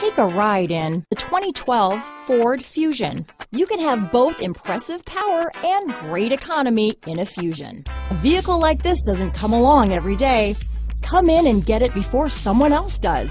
Take a ride in the 2012 Ford Fusion. You can have both impressive power and great economy in a Fusion. A vehicle like this doesn't come along every day. Come in and get it before someone else does.